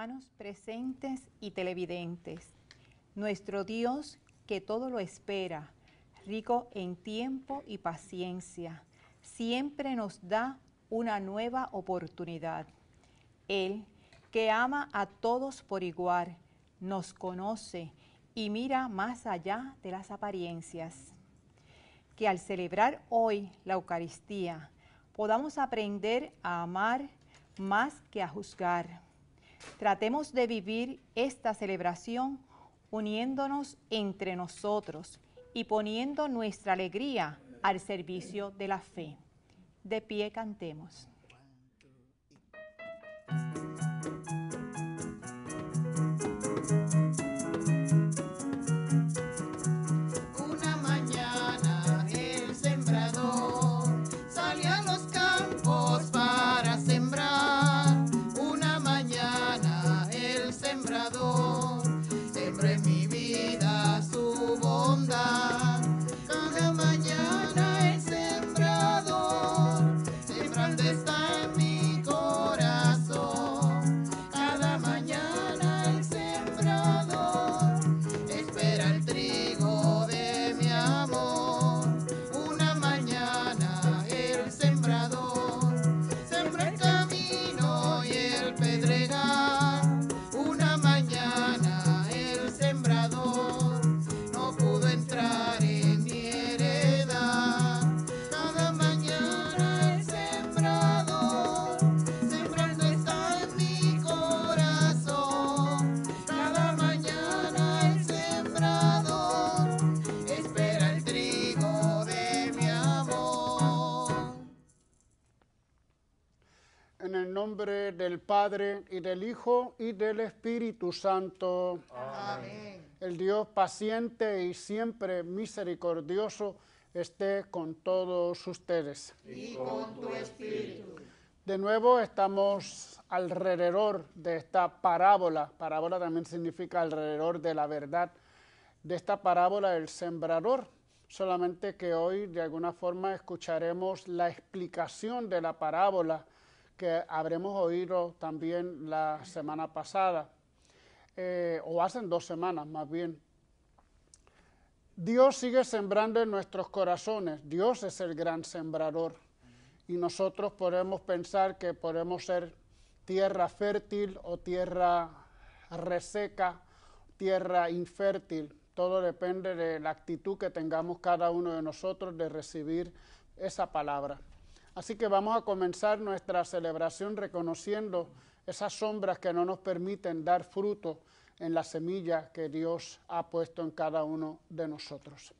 hermanos presentes y televidentes. Nuestro Dios, que todo lo espera, rico en tiempo y paciencia, siempre nos da una nueva oportunidad. Él, que ama a todos por igual, nos conoce y mira más allá de las apariencias. Que al celebrar hoy la Eucaristía podamos aprender a amar más que a juzgar. Tratemos de vivir esta celebración uniéndonos entre nosotros y poniendo nuestra alegría al servicio de la fe. De pie cantemos. Del Hijo, y del Espíritu Santo. Amén. El Dios paciente y siempre misericordioso esté con todos ustedes. Y con tu espíritu. De nuevo estamos alrededor de esta parábola. Parábola también significa alrededor de la verdad. De esta parábola del sembrador. Solamente que hoy de alguna forma escucharemos la explicación de la parábola que habremos oído también la semana pasada, eh, o hace dos semanas más bien. Dios sigue sembrando en nuestros corazones, Dios es el gran sembrador y nosotros podemos pensar que podemos ser tierra fértil o tierra reseca, tierra infértil. Todo depende de la actitud que tengamos cada uno de nosotros de recibir esa palabra. Así que vamos a comenzar nuestra celebración reconociendo esas sombras que no nos permiten dar fruto en la semilla que Dios ha puesto en cada uno de nosotros.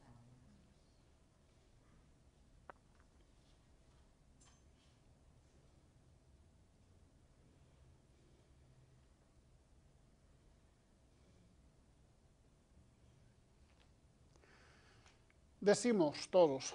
Decimos todos,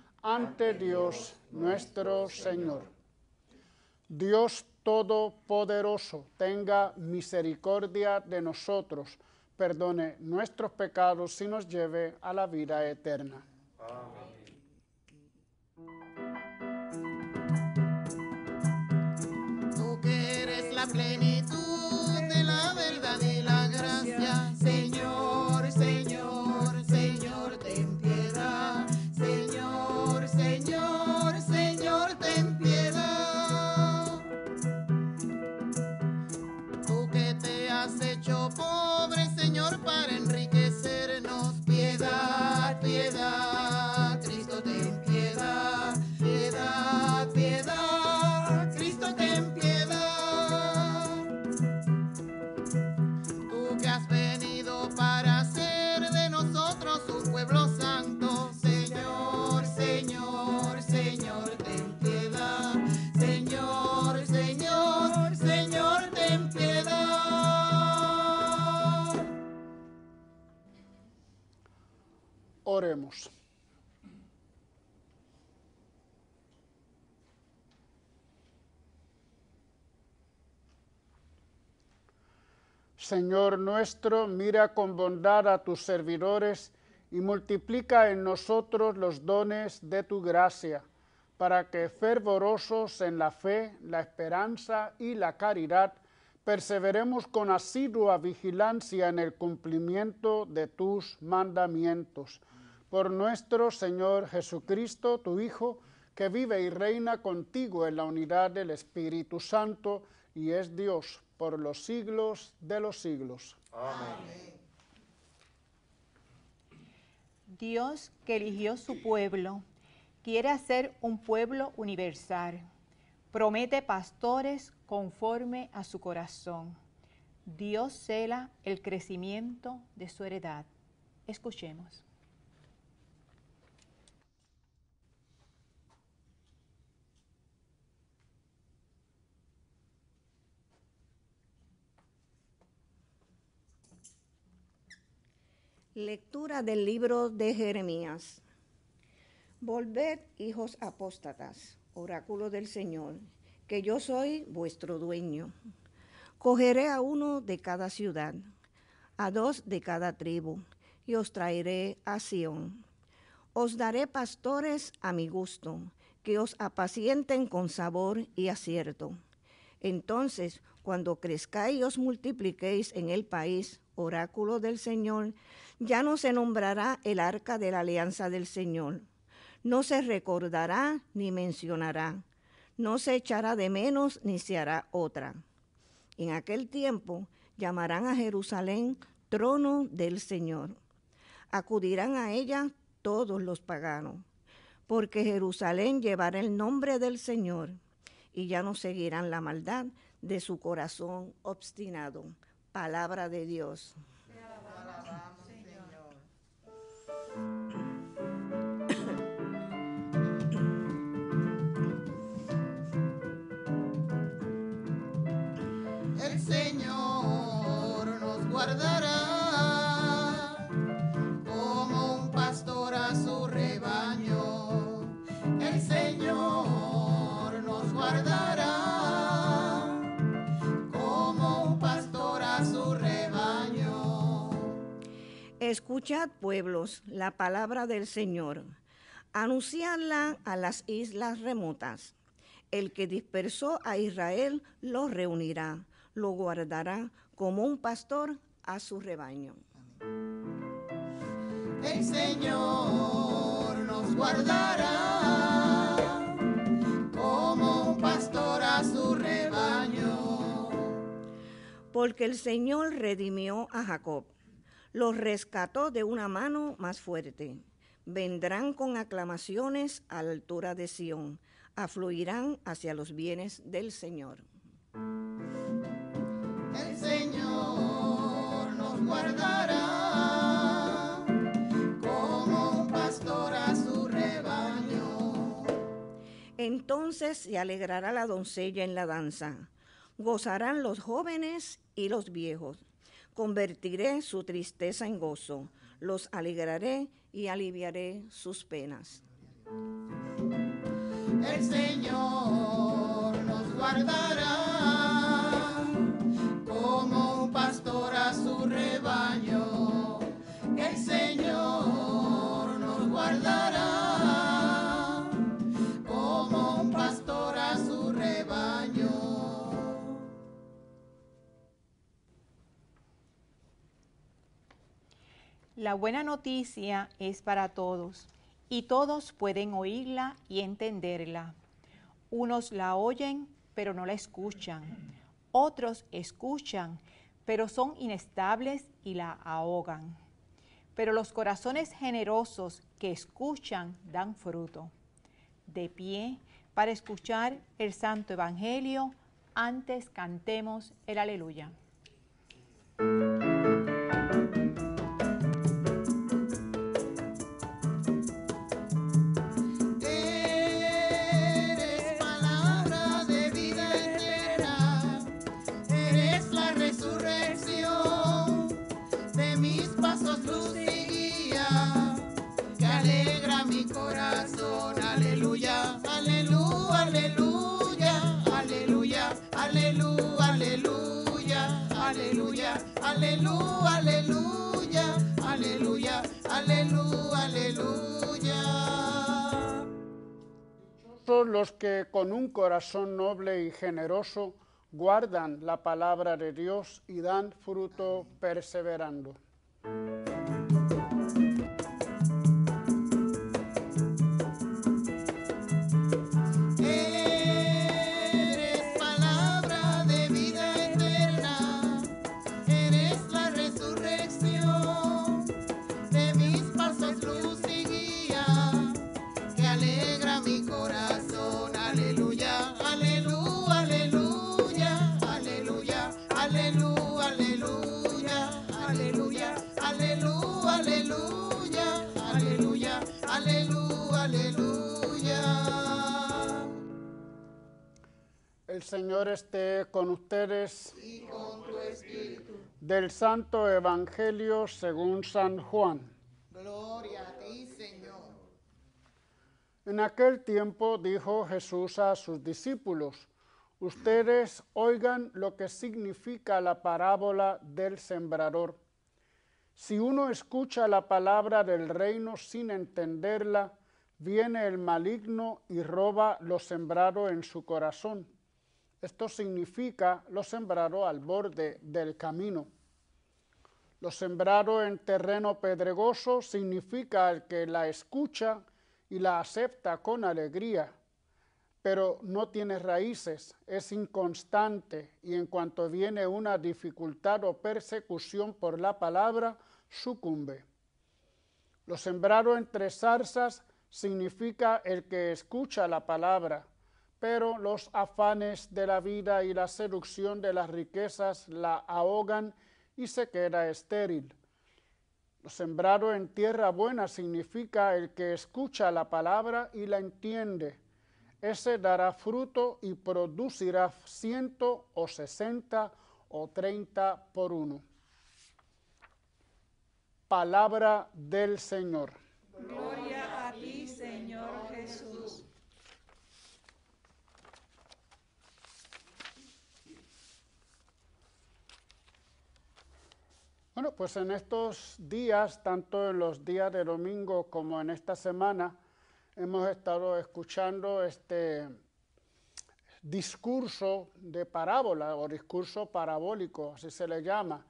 ante Dios nuestro Señor. Dios Todopoderoso tenga misericordia de nosotros, perdone nuestros pecados y nos lleve a la vida eterna. Amén. Tú que eres la plenitud has hecho pobre, Señor, para enriquecernos, Señor nuestro, mira con bondad a tus servidores y multiplica en nosotros los dones de tu gracia, para que fervorosos en la fe, la esperanza y la caridad, perseveremos con asidua vigilancia en el cumplimiento de tus mandamientos. Por nuestro Señor Jesucristo, tu Hijo, que vive y reina contigo en la unidad del Espíritu Santo y es Dios por los siglos de los siglos. Dios que eligió su pueblo, quiere hacer un pueblo universal. Promete pastores conforme a su corazón. Dios cela el crecimiento de su heredad. Escuchemos. Lectura del libro de Jeremías. Volved, hijos apóstatas, oráculo del Señor, que yo soy vuestro dueño. Cogeré a uno de cada ciudad, a dos de cada tribu, y os traeré a Sión. Os daré pastores a mi gusto, que os apacienten con sabor y acierto. Entonces, cuando crezcáis y os multipliquéis en el país, oráculo del Señor, ya no se nombrará el arca de la alianza del Señor. No se recordará ni mencionará. No se echará de menos ni se hará otra. En aquel tiempo llamarán a Jerusalén trono del Señor. Acudirán a ella todos los paganos, porque Jerusalén llevará el nombre del Señor y ya no seguirán la maldad de su corazón obstinado. Palabra de Dios. El Señor nos guardará Escuchad, pueblos, la palabra del Señor. Anunciadla a las islas remotas. El que dispersó a Israel lo reunirá, lo guardará como un pastor a su rebaño. El Señor nos guardará como un pastor a su rebaño. Porque el Señor redimió a Jacob, los rescató de una mano más fuerte. Vendrán con aclamaciones a la altura de Sión, afluirán hacia los bienes del Señor. El Señor nos guardará como un pastor a su rebaño. Entonces se alegrará la doncella en la danza, gozarán los jóvenes y los viejos. Convertiré su tristeza en gozo, los alegraré y aliviaré sus penas. El Señor nos guardará como un pastor a su rebaño. El Señor nos guardará La buena noticia es para todos y todos pueden oírla y entenderla. Unos la oyen, pero no la escuchan. Otros escuchan, pero son inestables y la ahogan. Pero los corazones generosos que escuchan dan fruto. De pie para escuchar el Santo Evangelio, antes cantemos el aleluya. Los que con un corazón noble y generoso guardan la palabra de Dios y dan fruto perseverando. El Señor esté con ustedes. Del Santo Evangelio según San Juan. Gloria a ti, Señor. En aquel tiempo dijo Jesús a sus discípulos, ustedes oigan lo que significa la parábola del sembrador. Si uno escucha la palabra del reino sin entenderla, viene el maligno y roba lo sembrado en su corazón. Esto significa lo sembrado al borde del camino. Lo sembrado en terreno pedregoso significa el que la escucha y la acepta con alegría, pero no tiene raíces, es inconstante y en cuanto viene una dificultad o persecución por la palabra, sucumbe. Lo sembrado entre zarzas significa el que escucha la palabra, pero los afanes de la vida y la seducción de las riquezas la ahogan y se queda estéril. Lo sembrado en tierra buena significa el que escucha la palabra y la entiende. Ese dará fruto y producirá ciento o sesenta o treinta por uno. Palabra del Señor. Gloria a Señor Jesús. Bueno, pues en estos días, tanto en los días de domingo como en esta semana, hemos estado escuchando este discurso de parábola o discurso parabólico, así se le llama.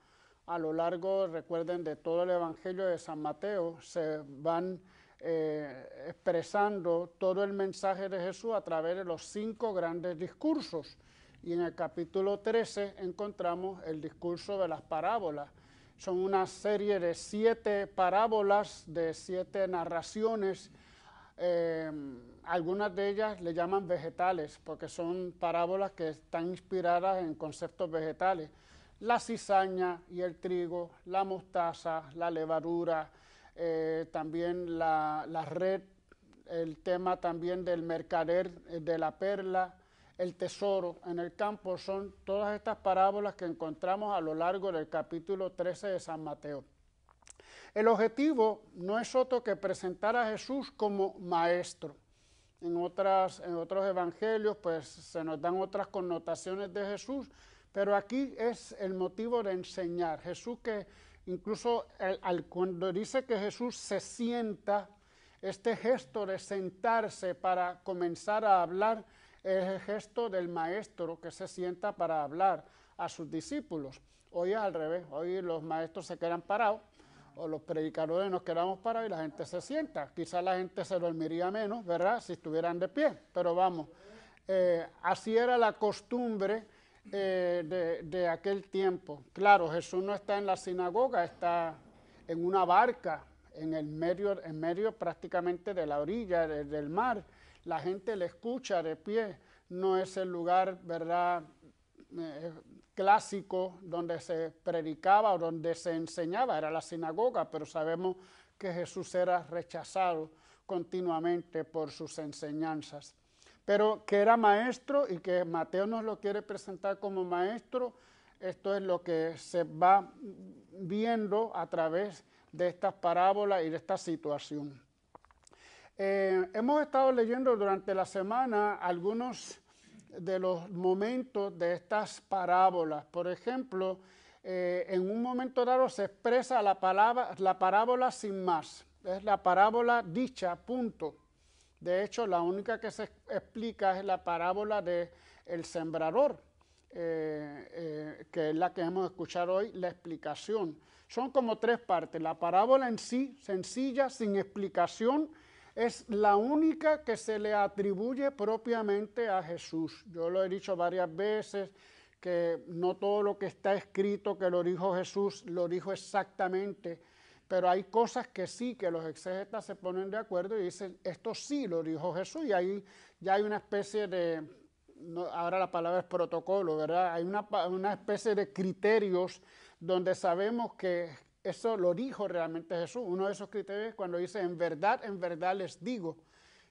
A lo largo, recuerden, de todo el Evangelio de San Mateo se van eh, expresando todo el mensaje de Jesús a través de los cinco grandes discursos. Y en el capítulo 13 encontramos el discurso de las parábolas son una serie de siete parábolas, de siete narraciones. Eh, algunas de ellas le llaman vegetales, porque son parábolas que están inspiradas en conceptos vegetales. La cizaña y el trigo, la mostaza, la levadura, eh, también la, la red, el tema también del mercader eh, de la perla, el tesoro en el campo son todas estas parábolas que encontramos a lo largo del capítulo 13 de San Mateo. El objetivo no es otro que presentar a Jesús como maestro. En, otras, en otros evangelios pues se nos dan otras connotaciones de Jesús, pero aquí es el motivo de enseñar. Jesús que incluso al, cuando dice que Jesús se sienta, este gesto de sentarse para comenzar a hablar, es el gesto del maestro que se sienta para hablar a sus discípulos. Hoy es al revés, hoy los maestros se quedan parados o los predicadores nos quedamos parados y la gente se sienta. Quizás la gente se dormiría menos, ¿verdad? Si estuvieran de pie, pero vamos, eh, así era la costumbre eh, de, aquel tiempo. Claro, Jesús no está en la sinagoga, está en una barca, en el medio, en medio prácticamente de la orilla de, del mar la gente le escucha de pie, no es el lugar, ¿verdad?, eh, clásico donde se predicaba o donde se enseñaba, era la sinagoga, pero sabemos que Jesús era rechazado continuamente por sus enseñanzas. Pero que era maestro y que Mateo nos lo quiere presentar como maestro, esto es lo que se va viendo a través de estas parábolas y de esta situación. Eh, hemos estado leyendo durante la semana algunos de los momentos de estas parábolas. Por ejemplo, eh, en un momento dado se expresa la, palabra, la parábola sin más. Es la parábola dicha, punto. De hecho, la única que se explica es la parábola del el sembrador, eh, eh, que es la que hemos escuchado hoy, la explicación. Son como tres partes. La parábola en sí, sencilla, sin explicación, es la única que se le atribuye propiamente a Jesús. Yo lo he dicho varias veces, que no todo lo que está escrito que lo dijo Jesús, lo dijo exactamente, pero hay cosas que sí, que los exégetas se ponen de acuerdo y dicen, esto sí lo dijo Jesús, y ahí ya hay una especie de, ahora la palabra es protocolo, ¿verdad? Hay una, una especie de criterios donde sabemos que eso lo dijo realmente Jesús. Uno de esos criterios es cuando dice, en verdad, en verdad les digo.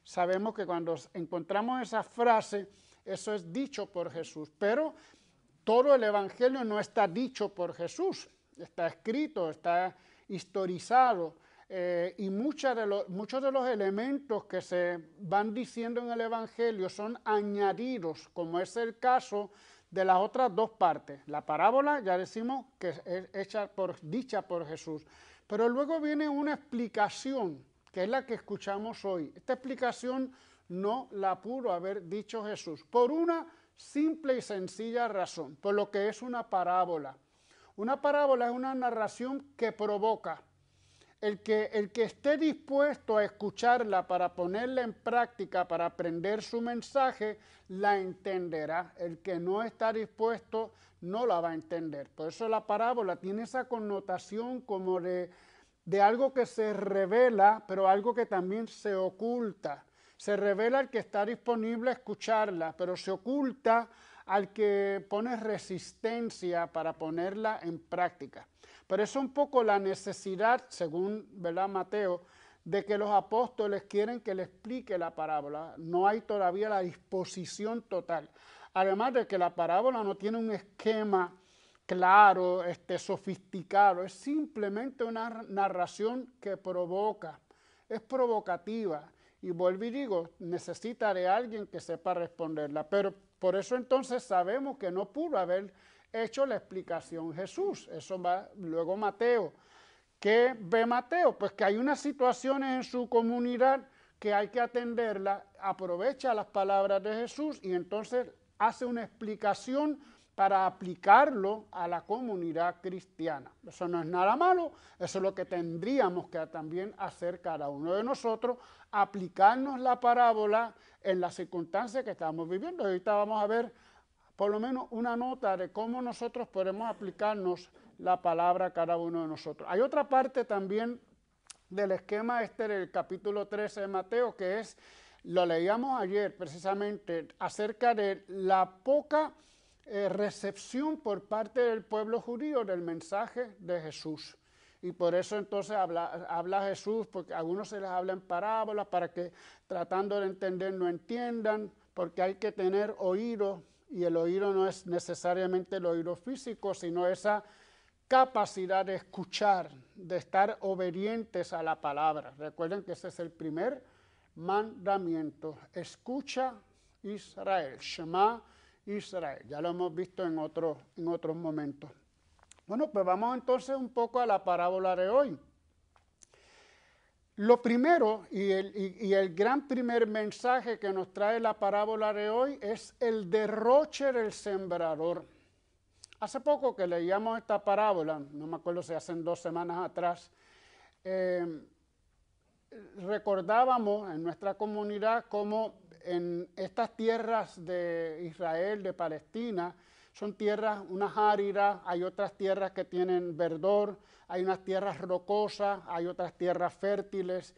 Sabemos que cuando encontramos esa frase, eso es dicho por Jesús. Pero todo el Evangelio no está dicho por Jesús, está escrito, está historizado. Eh, y muchos de los elementos que se van diciendo en el Evangelio son añadidos, como es el caso de las otras dos partes. La parábola, ya decimos que es hecha por, dicha por Jesús, pero luego viene una explicación, que es la que escuchamos hoy. Esta explicación no la pudo haber dicho Jesús, por una simple y sencilla razón, por lo que es una parábola. Una parábola es una narración que provoca, el que, el que esté dispuesto a escucharla para ponerla en práctica, para aprender su mensaje, la entenderá. El que no está dispuesto no la va a entender. Por eso la parábola tiene esa connotación como de, de algo que se revela, pero algo que también se oculta. Se revela al que está disponible a escucharla, pero se oculta al que pone resistencia para ponerla en práctica. Pero es un poco la necesidad, según ¿verdad, Mateo, de que los apóstoles quieren que le explique la parábola. No hay todavía la disposición total. Además de que la parábola no tiene un esquema claro, este, sofisticado, es simplemente una narración que provoca, es provocativa. Y vuelvo y digo, necesita de alguien que sepa responderla. Pero por eso entonces sabemos que no pudo haber hecho la explicación Jesús. Eso va luego Mateo. ¿Qué ve Mateo? Pues que hay unas situaciones en su comunidad que hay que atenderla, aprovecha las palabras de Jesús y entonces hace una explicación para aplicarlo a la comunidad cristiana. Eso no es nada malo, eso es lo que tendríamos que también hacer cada uno de nosotros, aplicarnos la parábola en las circunstancias que estamos viviendo. Ahorita vamos a ver por lo menos una nota de cómo nosotros podemos aplicarnos la palabra a cada uno de nosotros. Hay otra parte también del esquema este del capítulo 13 de Mateo que es, lo leíamos ayer precisamente, acerca de la poca eh, recepción por parte del pueblo judío del mensaje de Jesús. Y por eso entonces habla, habla Jesús, porque a algunos se les habla en parábolas para que tratando de entender no entiendan, porque hay que tener oído y el oído no es necesariamente el oído físico, sino esa capacidad de escuchar, de estar obedientes a la palabra. Recuerden que ese es el primer mandamiento. Escucha Israel, Shema Israel. Ya lo hemos visto en, otro, en otros momentos. Bueno, pues vamos entonces un poco a la parábola de hoy. Lo primero y el, gran primer mensaje que nos trae la parábola de hoy es el derroche del sembrador. Hace poco que leíamos esta parábola, no me acuerdo si hacen dos semanas atrás, eh, recordábamos en nuestra comunidad cómo en estas tierras de Israel, de Palestina, son tierras, unas áridas, hay otras tierras que tienen verdor, hay unas tierras rocosas, hay otras tierras fértiles.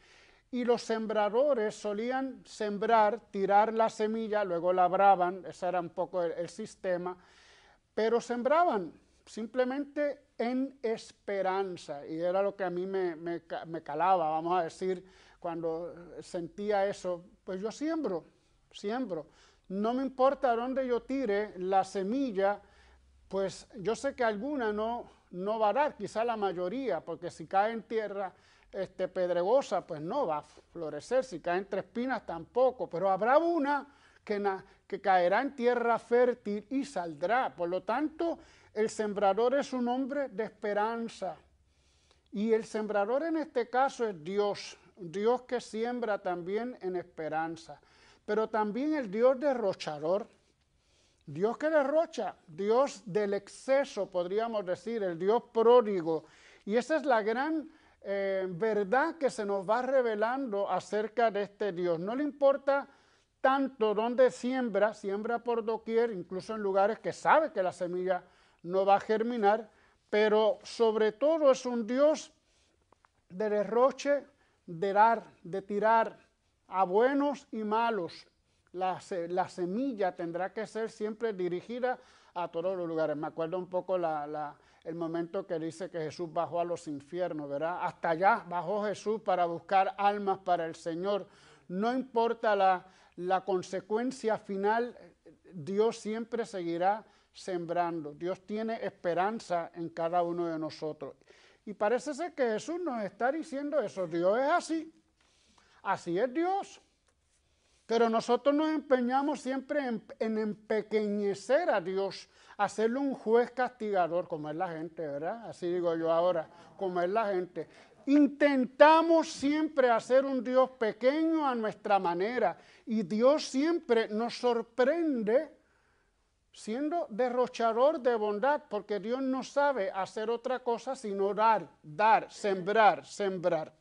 Y los sembradores solían sembrar, tirar la semilla, luego labraban, ese era un poco el, sistema, pero sembraban simplemente en esperanza. Y era lo que a mí me, me calaba, vamos a decir, cuando sentía eso, pues yo siembro, siembro. No me importa dónde yo tire la semilla, pues yo sé que alguna no, no va a dar, quizá la mayoría, porque si cae en tierra este, pedregosa, pues no va a florecer. Si cae entre espinas, tampoco. Pero habrá una que, que caerá en tierra fértil y saldrá. Por lo tanto, el sembrador es un hombre de esperanza. Y el sembrador en este caso es Dios, Dios que siembra también en esperanza, pero también el Dios derrochador, Dios que derrocha, Dios del exceso, podríamos decir, el Dios pródigo. Y esa es la gran eh, verdad que se nos va revelando acerca de este Dios. No le importa tanto dónde siembra, siembra por doquier, incluso en lugares que sabe que la semilla no va a germinar, pero sobre todo es un Dios de derroche, de dar, de tirar a buenos y malos. La, la semilla tendrá que ser siempre dirigida a todos los lugares. Me acuerdo un poco la- el momento que dice que Jesús bajó a los infiernos, ¿verdad? Hasta allá bajó Jesús para buscar almas para el Señor. No importa la, la consecuencia final, Dios siempre seguirá sembrando. Dios tiene esperanza en cada uno de nosotros. Y parece ser que Jesús nos está diciendo eso. Dios es así. Así es Dios. Pero nosotros nos empeñamos siempre en, empequeñecer a Dios, hacerlo un juez castigador, como es la gente, ¿verdad? Así digo yo ahora, como es la gente. Intentamos siempre hacer un Dios pequeño a nuestra manera y Dios siempre nos sorprende siendo derrochador de bondad, porque Dios no sabe hacer otra cosa sino dar, dar, sembrar, sembrar.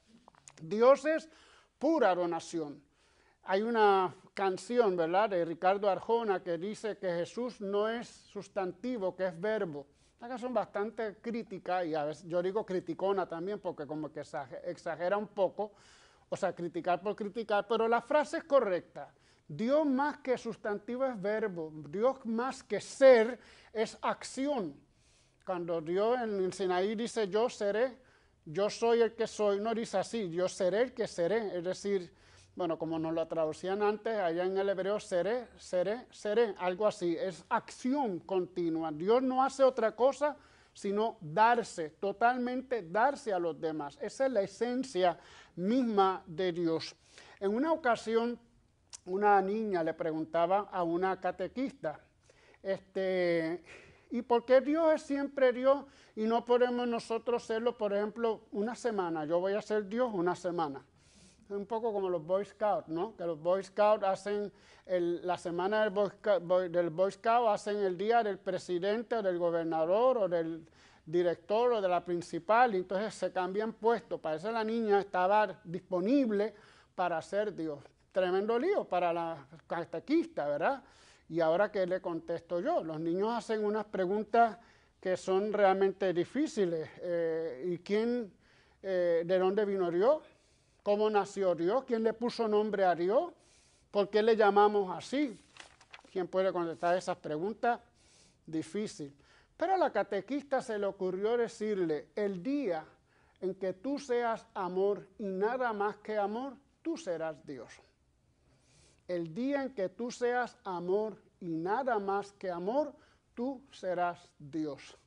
Dios es pura donación. Hay una canción, ¿verdad?, de Ricardo Arjona que dice que Jesús no es sustantivo, que es verbo. Una canción bastante crítica y a veces yo digo criticona también porque como que exage- exagera un poco, o sea, criticar por criticar, pero la frase es correcta. Dios más que sustantivo es verbo, Dios más que ser es acción. Cuando Dios en el Sinaí dice yo seré, yo soy el que soy, no dice así, yo seré el que seré, es decir, bueno, como nos lo traducían antes, allá en el hebreo, seré, seré, seré, algo así, es acción continua. Dios no hace otra cosa sino darse, totalmente darse a los demás. Esa es la esencia misma de Dios. En una ocasión, una niña le preguntaba a una catequista, este, ¿y por qué Dios es siempre Dios y no podemos nosotros serlo, por ejemplo, una semana? Yo voy a ser Dios una semana. Es un poco como los Boy Scouts, ¿no? Que los Boy Scouts hacen la semana del Boy, Scout, del Boy Scout, hacen el día del presidente o del gobernador o del director o de la principal, y entonces se cambian puestos. Parece la niña estaba disponible para ser Dios. Tremendo lío para la catequista, ¿verdad? Y ahora que le contesto yo, los niños hacen unas preguntas que son realmente difíciles. Eh, ¿Y quién, eh, de dónde vino Dios? ¿Cómo nació Dios? ¿Quién le puso nombre a Dios? ¿Por qué le llamamos así? ¿Quién puede contestar esas preguntas? Difícil. Pero a la catequista se le ocurrió decirle, el día en que tú seas amor y nada más que amor, tú serás Dios. El día en que tú seas amor y nada más que amor, tú serás Dios.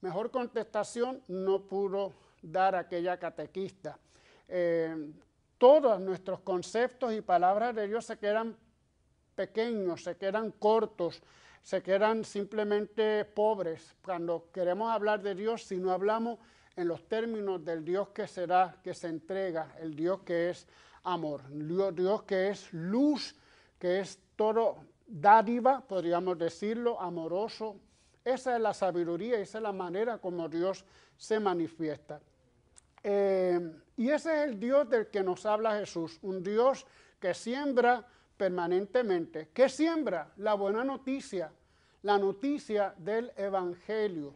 Mejor contestación no pudo dar aquella catequista. Eh, todos nuestros conceptos y palabras de Dios se quedan pequeños, se quedan cortos, se quedan simplemente pobres cuando queremos hablar de Dios si no hablamos en los términos del Dios que será, que se entrega, el Dios que es amor, Dios, que es luz, que es todo dádiva, podríamos decirlo, amoroso. Esa es la sabiduría, esa es la manera como Dios se manifiesta. Eh, y ese es el Dios del que nos habla Jesús, un Dios que siembra permanentemente. ¿Qué siembra? La buena noticia, la noticia del Evangelio.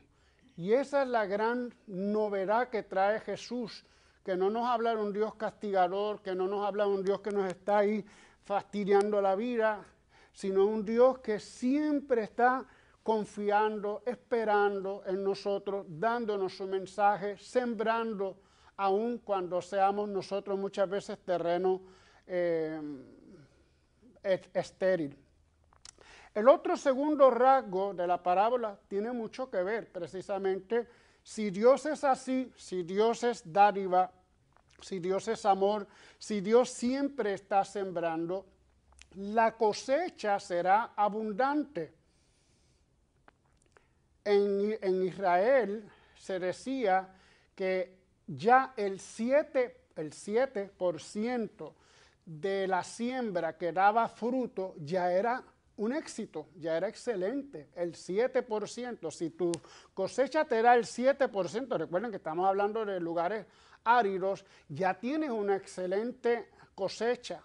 Y esa es la gran novedad que trae Jesús, que no nos habla de un Dios castigador, que no nos habla de un Dios que nos está ahí fastidiando la vida, sino un Dios que siempre está confiando, esperando en nosotros, dándonos su mensaje, sembrando, aun cuando seamos nosotros muchas veces terreno eh, estéril. El otro segundo rasgo de la parábola tiene mucho que ver precisamente si Dios es así, si Dios es dádiva, si Dios es amor, si Dios siempre está sembrando, la cosecha será abundante. En, en Israel se decía que ya el 7, el 7% de la siembra que daba fruto ya era un éxito, ya era excelente, el 7%. Si tu cosecha te da el 7%, recuerden que estamos hablando de lugares áridos, ya tienes una excelente cosecha.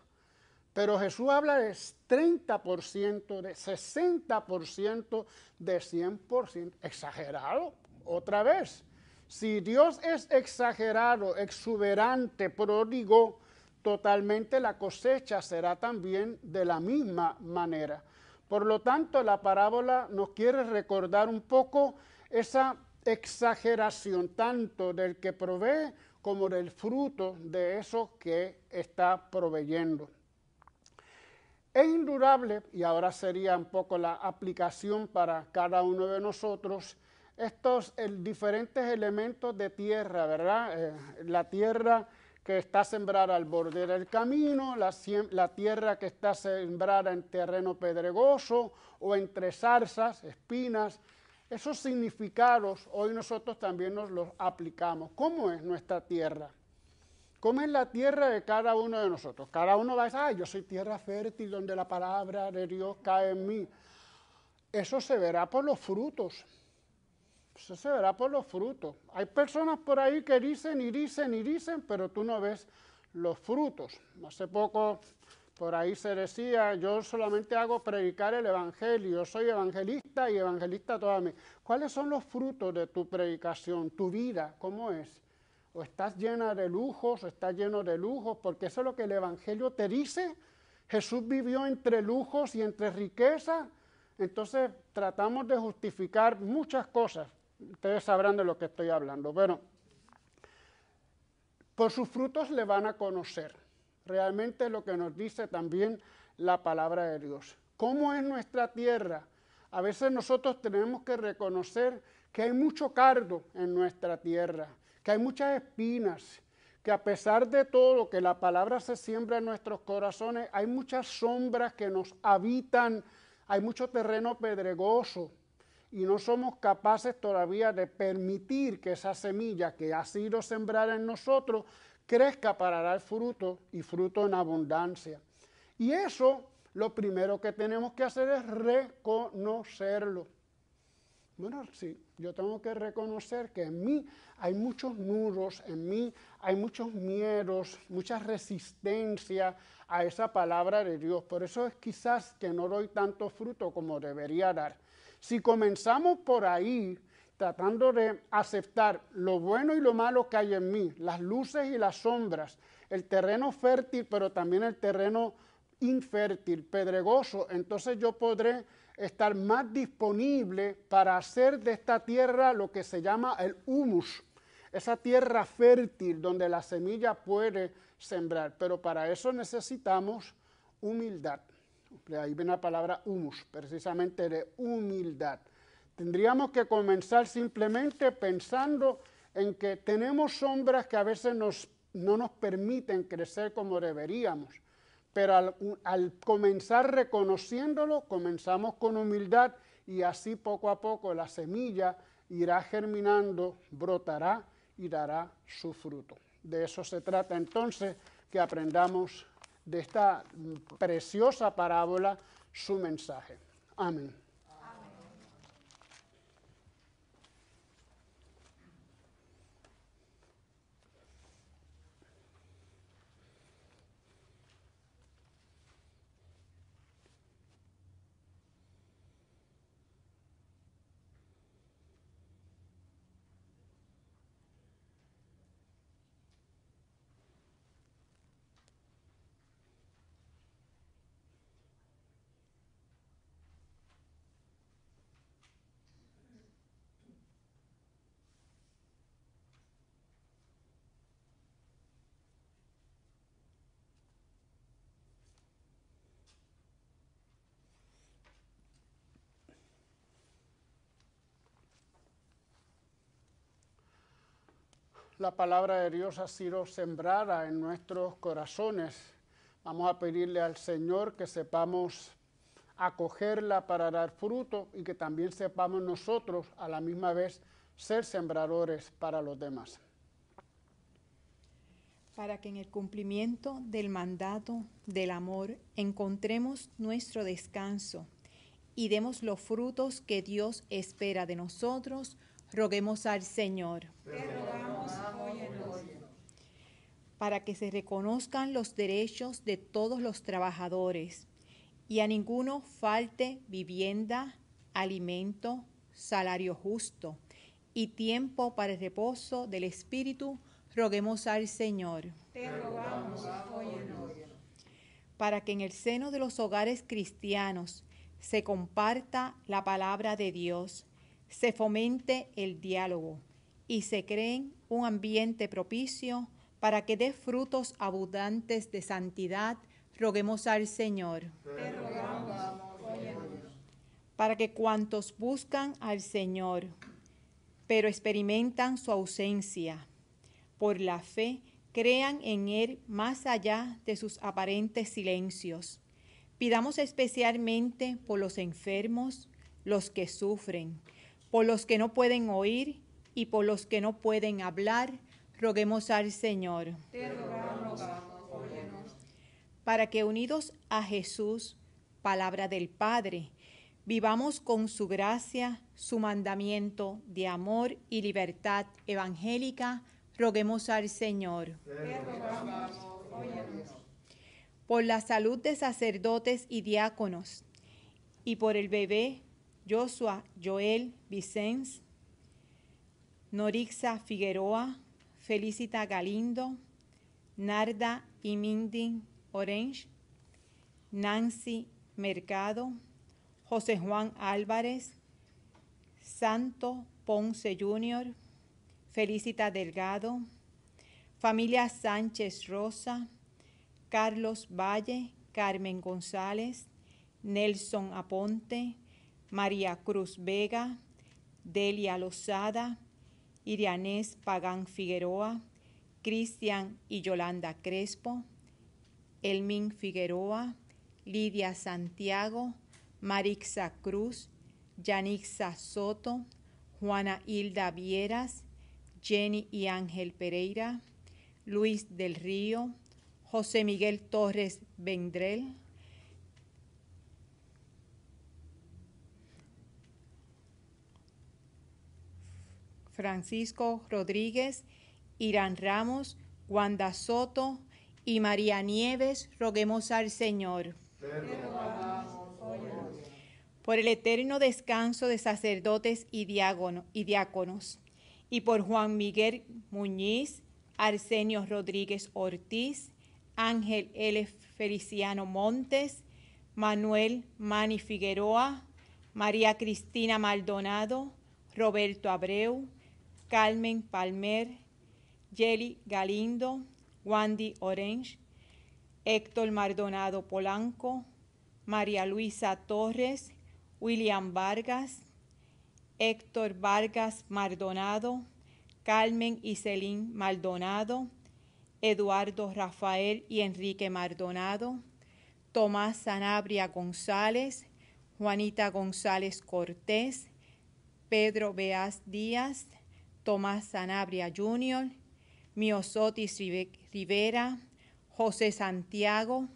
Pero Jesús habla de 30%, de 60%, de 100%. Exagerado, otra vez. Si Dios es exagerado, exuberante, pródigo, totalmente la cosecha será también de la misma manera. Por lo tanto, la parábola nos quiere recordar un poco esa exageración tanto del que provee como del fruto de eso que está proveyendo. Es indudable, y ahora sería un poco la aplicación para cada uno de nosotros, estos diferentes elementos de tierra, ¿verdad? Eh, la tierra que está sembrada al borde del camino, la, la, tierra que está sembrada en terreno pedregoso o entre zarzas, espinas. Esos significados hoy nosotros también nos los aplicamos. ¿Cómo es nuestra tierra? ¿Cómo es la tierra de cada uno de nosotros? Cada uno va a decir, ah, yo soy tierra fértil donde la palabra de Dios cae en mí. Eso se verá por los frutos. Eso se verá por los frutos. Hay personas por ahí que dicen y dicen y dicen, pero tú no ves los frutos. Hace poco por ahí se decía, yo solamente hago predicar el Evangelio, soy evangelista y evangelista toda mi. ¿Cuáles son los frutos de tu predicación, tu vida? ¿Cómo es? o estás llena de lujos, o estás lleno de lujos, porque eso es lo que el Evangelio te dice. Jesús vivió entre lujos y entre riqueza. Entonces tratamos de justificar muchas cosas. Ustedes sabrán de lo que estoy hablando. Bueno, por sus frutos le van a conocer. Realmente lo que nos dice también la palabra de Dios. ¿Cómo es nuestra tierra? A veces nosotros tenemos que reconocer que hay mucho cardo en nuestra tierra que hay muchas espinas, que a pesar de todo lo que la palabra se siembra en nuestros corazones, hay muchas sombras que nos habitan, hay mucho terreno pedregoso y no somos capaces todavía de permitir que esa semilla que ha sido sembrada en nosotros crezca para dar fruto y fruto en abundancia. Y eso lo primero que tenemos que hacer es reconocerlo. Bueno, sí, yo tengo que reconocer que en mí hay muchos nudos, en mí hay muchos miedos, mucha resistencia a esa palabra de Dios. Por eso es quizás que no doy tanto fruto como debería dar. Si comenzamos por ahí, tratando de aceptar lo bueno y lo malo que hay en mí, las luces y las sombras, el terreno fértil, pero también el terreno infértil, pedregoso, entonces yo podré estar más disponible para hacer de esta tierra lo que se llama el humus, esa tierra fértil donde la semilla puede sembrar. Pero para eso necesitamos humildad. Ahí viene la palabra humus, precisamente de humildad. Tendríamos que comenzar simplemente pensando en que tenemos sombras que a veces no nos permiten crecer como deberíamos pero al, comenzar reconociéndolo, comenzamos con humildad y así poco a poco la semilla irá germinando, brotará y dará su fruto. De eso se trata entonces que aprendamos de esta preciosa parábola su mensaje. Amén. La palabra de Dios ha sido sembrada en nuestros corazones. Vamos a pedirle al Señor que sepamos acogerla para dar fruto y que también sepamos nosotros a la misma vez ser sembradores para los demás. Para que en el cumplimiento del mandato del amor encontremos nuestro descanso y demos los frutos que Dios espera de nosotros, roguemos al Señor. Te rogamos, óyenos. Para que se reconozcan los derechos de todos los trabajadores y a ninguno falte vivienda, alimento, salario justo y tiempo para el reposo del espíritu, roguemos al Señor. Te rogamos, óyenos. para que en el seno de los hogares cristianos se comparta la palabra de Dios, se fomente el diálogo y se cree un ambiente propicio para que dé frutos abundantes de santidad, roguemos al Señor. Te rogamos, óyenos. para que cuantos buscan al Señor, pero experimentan su ausencia, por la fe crean en Él más allá de sus aparentes silencios. Pidamos especialmente por los enfermos, los que sufren, por los que no pueden oír y por los que no pueden hablar, roguemos al Señor Te rogamos, óyenos. para que unidos a Jesús, palabra del Padre, vivamos con su gracia, su mandamiento de amor y libertad evangélica, roguemos al Señor. Te rogamos, óyenos. Por la salud de sacerdotes y diáconos, y por el bebé Joshua Joel Vicens, Norixa Figueroa, Felicita Galindo, Narda y Mindy Orange, Nancy Mercado, José Juan Álvarez, Santo Ponce Jr., Felicita Delgado, familia Sánchez Rosa, Carlos Valle, Carmen González, Nelson Aponte, María Cruz Vega, Delia Lozada, Irianés Pagán Figueroa, Cristian y Yolanda Crespo, Elmin Figueroa, Lidia Santiago, Marixa Cruz, Yanixa Soto, Juana Hilda Vieras, Jenny y Ángel Pereira, Luis del Río, José Miguel Torres Vendrell, Francisco Rodríguez, Irán Ramos, Wanda Soto y María Nieves, roguemos al Señor. Por el eterno descanso de sacerdotes y, diácono- y diáconos, y por Juan Miguel Muñiz, Arsenio Rodríguez Ortiz, Ángel L. Feliciano Montes, Manuel Mani Figueroa, María Cristina Maldonado, Roberto Abreu, Carmen Palmer, Yeli Galindo, Wandy Orange, Héctor Maldonado Polanco, María Luisa Torres, William Vargas, Héctor Vargas Maldonado, Carmen Iselín Maldonado, Eduardo Rafael y Enrique Maldonado, Tomás Sanabria González, Juanita González Cortés, Pedro Beas Díaz, Tomás Sanabria Jr., Miosotis Rive- Rivera, José Santiago,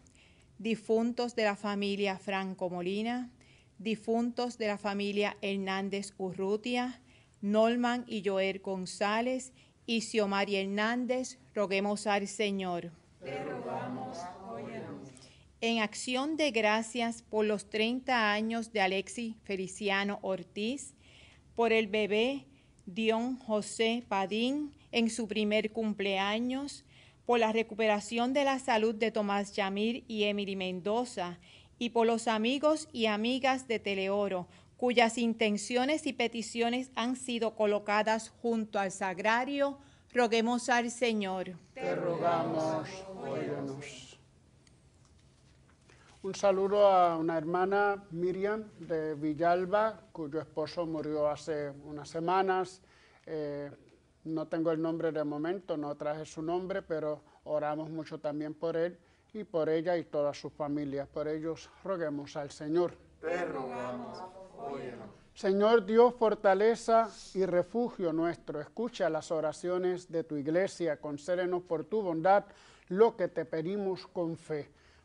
difuntos de la familia Franco Molina, difuntos de la familia Hernández Urrutia, Norman y Joel González y Xiomari Hernández, roguemos al Señor. Te rogamos. En acción de gracias por los 30 años de Alexis Feliciano Ortiz, por el bebé Dion José Padín en su primer cumpleaños, por la recuperación de la salud de Tomás Yamir y Emily Mendoza, y por los amigos y amigas de Teleoro, cuyas intenciones y peticiones han sido colocadas junto al sagrario, roguemos al Señor. Te rogamos, óyenos. Un saludo a una hermana, Miriam, de Villalba, cuyo esposo murió hace unas semanas. Eh, No tengo el nombre de momento, no traje su nombre, pero oramos mucho también por él y por ella y toda su familia. Por ellos roguemos al Señor. Te rogamos, óyenos. Señor Dios, fortaleza y refugio nuestro, escucha las oraciones de tu iglesia, concédenos por tu bondad lo que te pedimos con fe.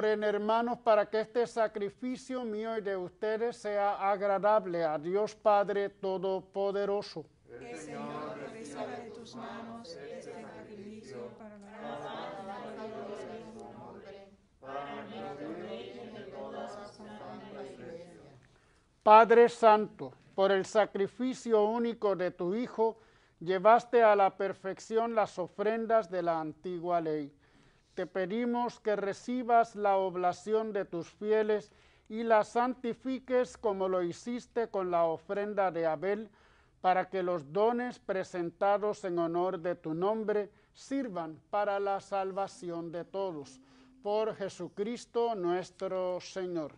Oren hermanos para que este sacrificio mío y de ustedes sea agradable a Dios Padre Todopoderoso. El Señor reciba de tus manos este sacrificio para la gloria de su nombre, para nuestro Rey y de toda su santa iglesia. Padre Santo, por el sacrificio único de tu Hijo, llevaste a la perfección las ofrendas de la antigua ley. Te pedimos que recibas la oblación de tus fieles y la santifiques como lo hiciste con la ofrenda de Abel, para que los dones presentados en honor de tu nombre sirvan para la salvación de todos. Por Jesucristo nuestro Señor.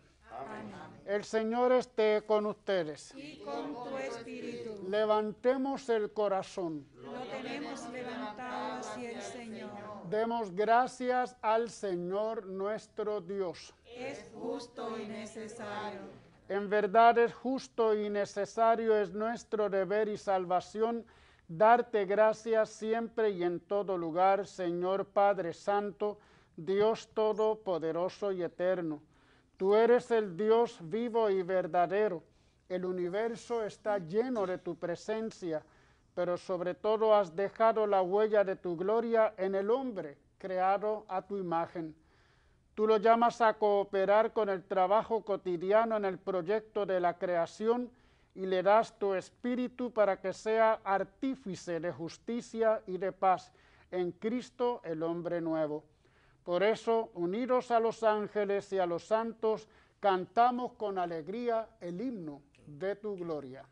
El Señor esté con ustedes. Y con tu espíritu Levantemos el corazón. lo tenemos levantado hacia el Señor. Demos gracias al Señor nuestro Dios. Es justo y necesario. En verdad es justo y necesario, es nuestro deber y salvación darte gracias siempre y en todo lugar, Señor Padre Santo, Dios Todopoderoso y Eterno. Tú eres el Dios vivo y verdadero. El universo está lleno de tu presencia, pero sobre todo has dejado la huella de tu gloria en el hombre, creado a tu imagen. Tú lo llamas a cooperar con el trabajo cotidiano en el proyecto de la creación y le das tu espíritu para que sea artífice de justicia y de paz en Cristo el hombre nuevo. Por eso, unidos a los ángeles y a los santos, cantamos con alegría el himno de tu gloria.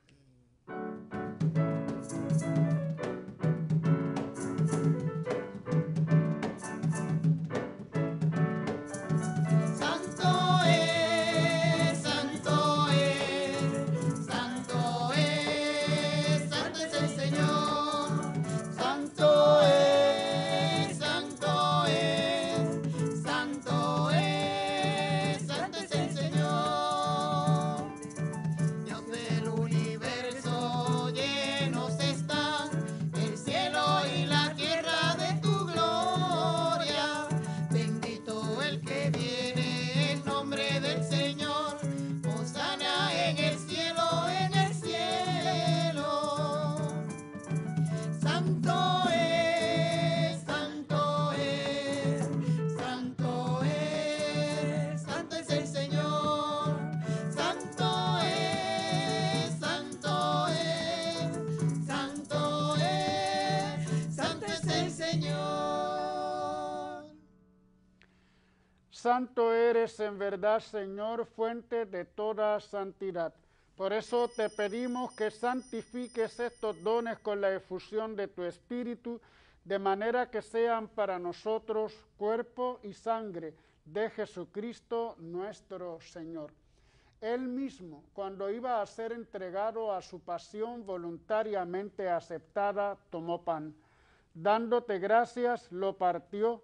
Santo eres en verdad, Señor, fuente de toda santidad. Por eso te pedimos que santifiques estos dones con la efusión de tu Espíritu, de manera que sean para nosotros cuerpo y sangre de Jesucristo nuestro Señor. Él mismo, cuando iba a ser entregado a su pasión voluntariamente aceptada, tomó pan. Dándote gracias, lo partió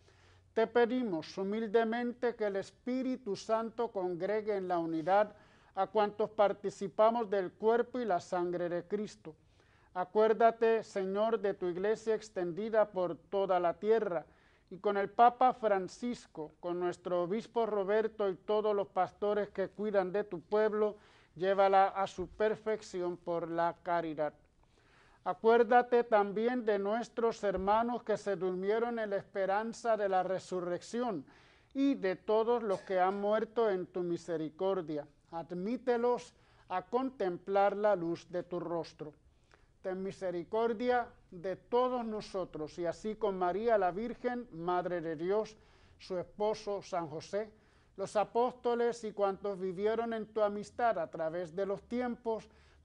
Te pedimos humildemente que el Espíritu Santo congregue en la unidad a cuantos participamos del cuerpo y la sangre de Cristo. Acuérdate, Señor, de tu iglesia extendida por toda la tierra y con el Papa Francisco, con nuestro obispo Roberto y todos los pastores que cuidan de tu pueblo, llévala a su perfección por la caridad. Acuérdate también de nuestros hermanos que se durmieron en la esperanza de la resurrección y de todos los que han muerto en tu misericordia. Admítelos a contemplar la luz de tu rostro. Ten misericordia de todos nosotros y así con María la Virgen, Madre de Dios, su esposo San José, los apóstoles y cuantos vivieron en tu amistad a través de los tiempos,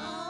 Amén,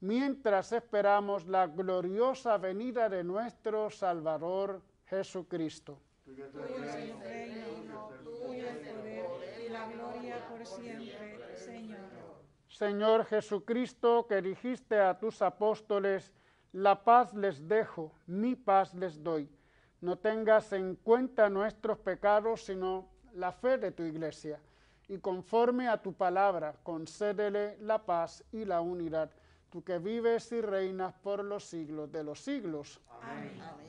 mientras esperamos la gloriosa venida de nuestro Salvador Jesucristo. Tuyo es el reino, tuyo el poder y la gloria por siempre, Señor. Señor Jesucristo, que dijiste a tus apóstoles, la paz les dejo, mi paz les doy. No tengas en cuenta nuestros pecados, sino la fe de tu iglesia. Y conforme a tu palabra, concédele la paz y la unidad, tú que vives y reinas por los siglos de los siglos.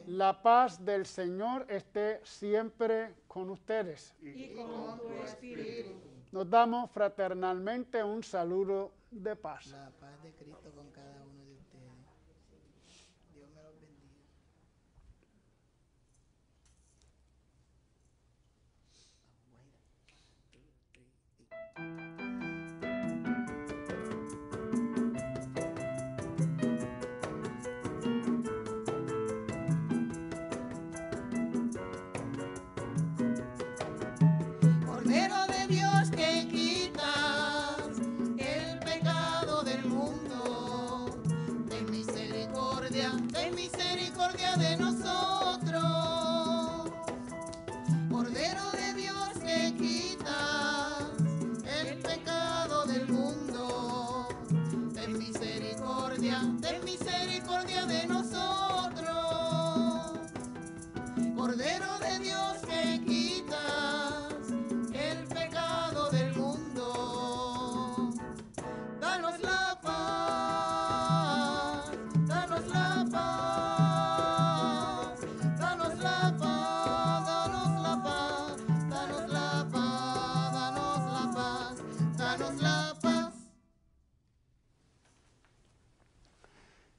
La paz del Señor esté siempre con ustedes. Y con tu espíritu. Nos damos fraternalmente un saludo de paz. La paz de Cristo con cada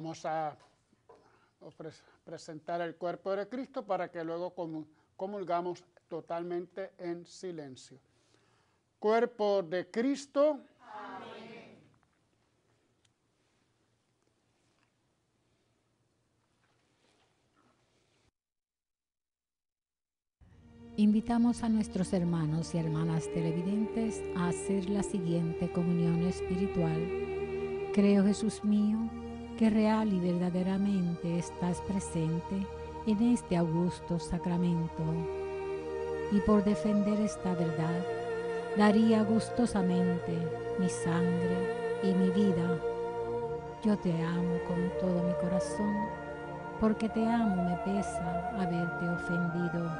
Vamos a presentar el cuerpo de Cristo para que luego comu- comulgamos totalmente en silencio. Cuerpo de Cristo. Invitamos a nuestros hermanos y hermanas televidentes a hacer la siguiente comunión espiritual. Creo, Jesús mío, que real y verdaderamente estás presente en este augusto sacramento. Y por defender esta verdad, daría gustosamente mi sangre y mi vida. Yo te amo con todo mi corazón, porque te amo me pesa haberte ofendido.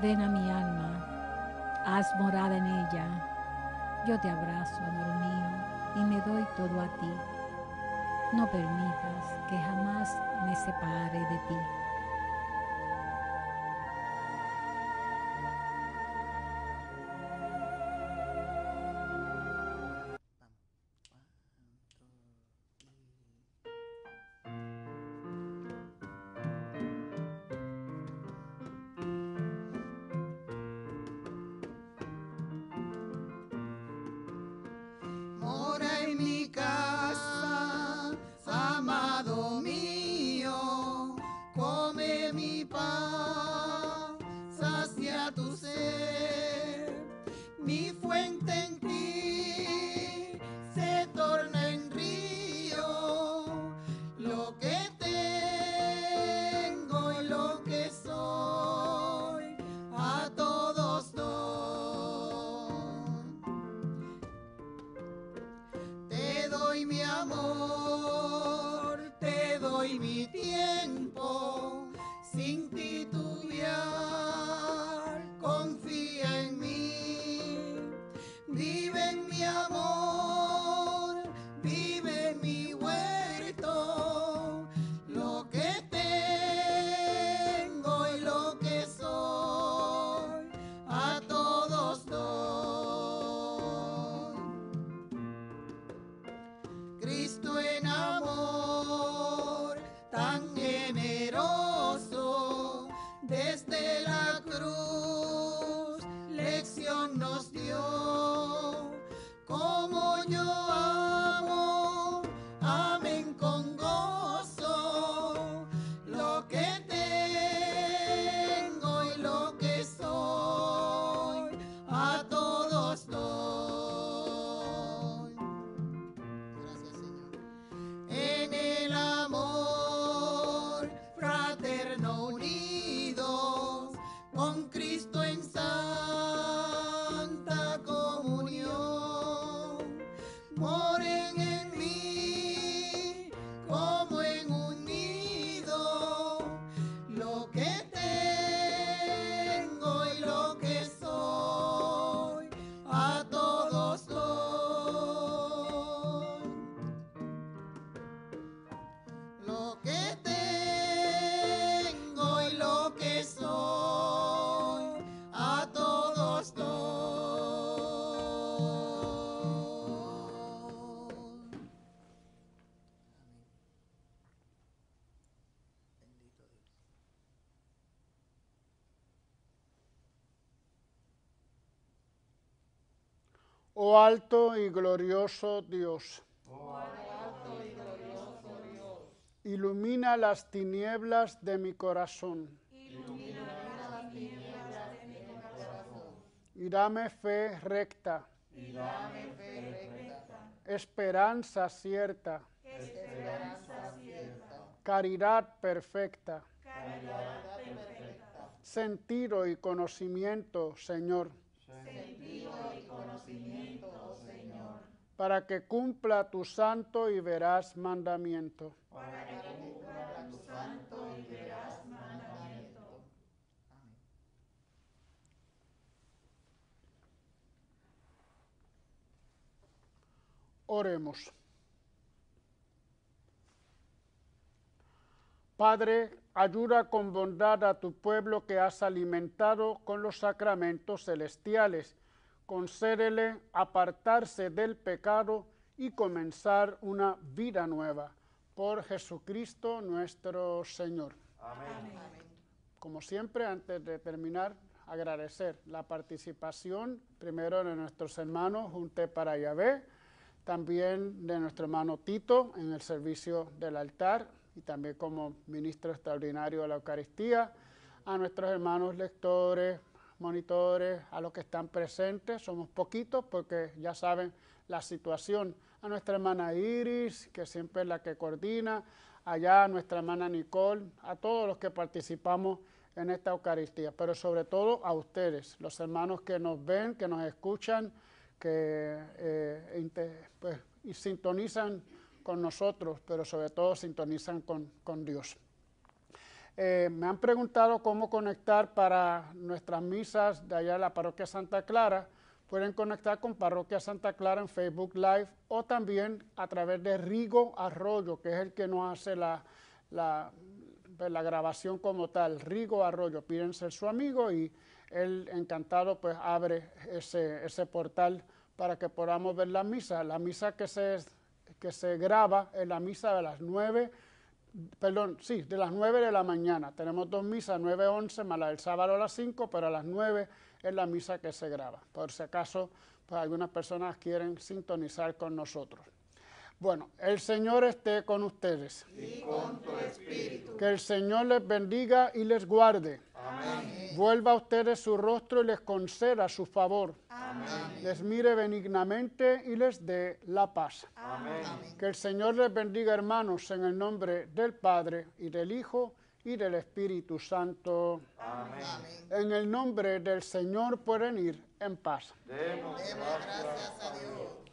Ven a mi alma, haz morada en ella. Yo te abrazo, amor mío, y me doy todo a ti. No permitas que jamás me separe de ti. Y glorioso Dios. Ilumina las tinieblas de mi corazón. Y dame fe recta. Esperanza cierta. Caridad perfecta. Sentido y conocimiento, Señor. Para que cumpla tu santo y veraz mandamiento. Oremos. Padre, ayuda con bondad a tu pueblo que has alimentado con los sacramentos celestiales. Concédele apartarse del pecado y comenzar una vida nueva. Por Jesucristo nuestro Señor. Como siempre, antes de terminar, agradecer la participación primero de nuestros hermanos Junte para Yahvé, también de nuestro hermano Tito en el servicio del altar y también como ministro extraordinario de la Eucaristía, a nuestros hermanos lectores, monitores, a los que están presentes, somos poquitos porque ya saben la situación, a nuestra hermana Iris, que siempre es la que coordina, allá a nuestra hermana Nicole, a todos los que participamos en esta Eucaristía, pero sobre todo a ustedes, los hermanos que nos ven, que nos escuchan, que eh, pues, sintonizan con nosotros, pero sobre todo sintonizan con, con Dios. Eh, me han preguntado cómo conectar para nuestras misas de allá de la parroquia Santa Clara. Pueden conectar con Parroquia Santa Clara en Facebook Live o también a través de Rigo Arroyo, que es el que nos hace la, la, pues, grabación como tal. Rigo Arroyo, piden ser su amigo y él encantado pues abre ese, ese portal para que podamos ver la misa. La misa que se, que se graba es la misa de las 9 perdón, sí, de las 9 de la mañana. Tenemos dos misas, 9, 11, más la del sábado a las 5, pero a las 9 es la misa que se graba. Por si acaso, pues algunas personas quieren sintonizar con nosotros. Bueno, el Señor esté con ustedes. Y con tu espíritu. Que el Señor les bendiga y les guarde. Vuelva a ustedes su rostro y les conceda su favor. Les mire benignamente y les dé la paz. Que el Señor les bendiga, hermanos, en el nombre del Padre y del Hijo y del Espíritu Santo. En el nombre del Señor pueden ir en paz. Demos gracias a Dios.